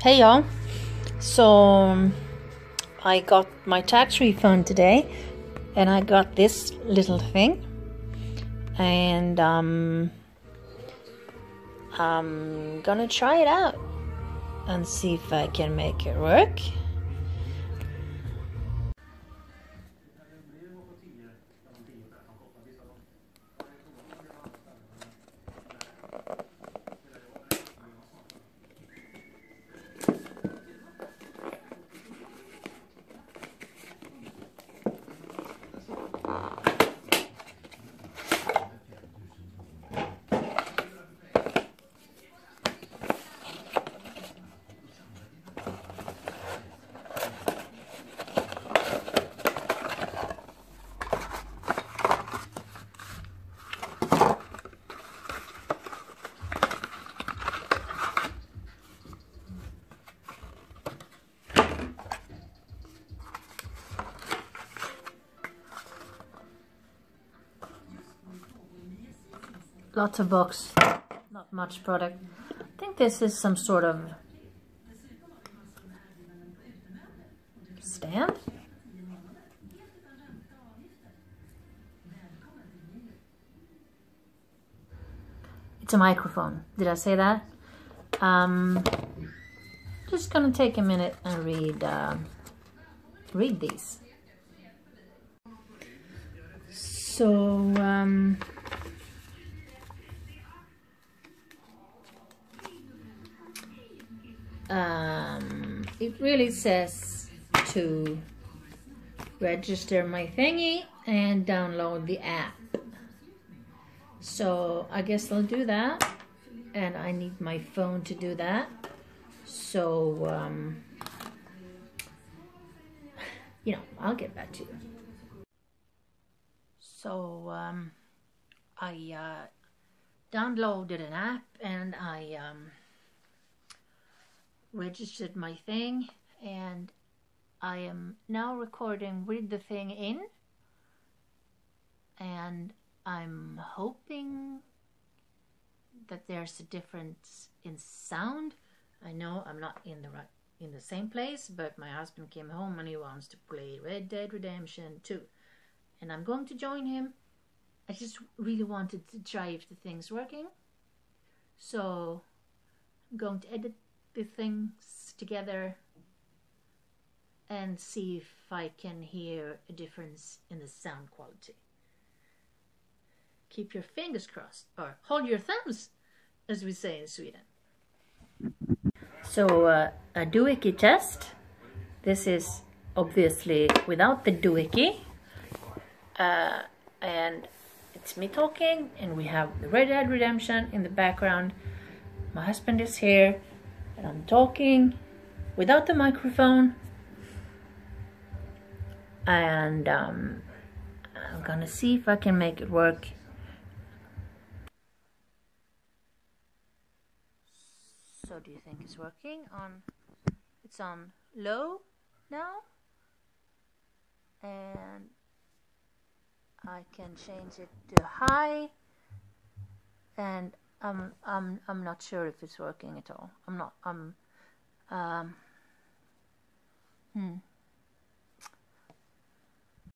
Hey y'all. So I got my tax refund today and I got this little thing and um I'm gonna try it out and see if I can make it work. Uh. Lots of books, not much product. I think this is some sort of stand. It's a microphone. Did I say that? Um, just gonna take a minute and read uh, read these. So um, um, it really says to register my thingy and download the app. So I guess I'll do that. And I need my phone to do that. So, um, you know, I'll get back to you. So, um, I uh, downloaded an app and I um, registered my thing and I am now recording with the thing in and I'm hoping that there's a difference in sound. I know I'm not in the right in the same place, but my husband came home and he wants to play Red Dead Redemption 2. And I'm going to join him. I just really wanted to try if the thing's working. So I'm going to edit the things together and see if I can hear a difference in the sound quality. Keep your fingers crossed, or hold your thumbs, as we say in Sweden. So, uh, a doohickey test. This is obviously without the doohickey. Uh, and it's me talking, and we have the Red Dead Redemption in the background. My husband is here, and I'm talking without the microphone. And um, I'm gonna see if I can make it work. So do you think it's working on it's on low now? And I can change it to high. And I'm I'm I'm not sure if it's working at all. I'm not I'm um hmm